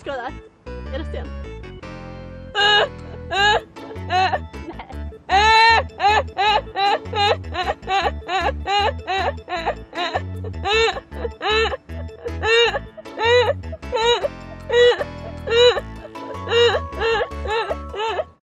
Skrå der. Rett igjen. Nei.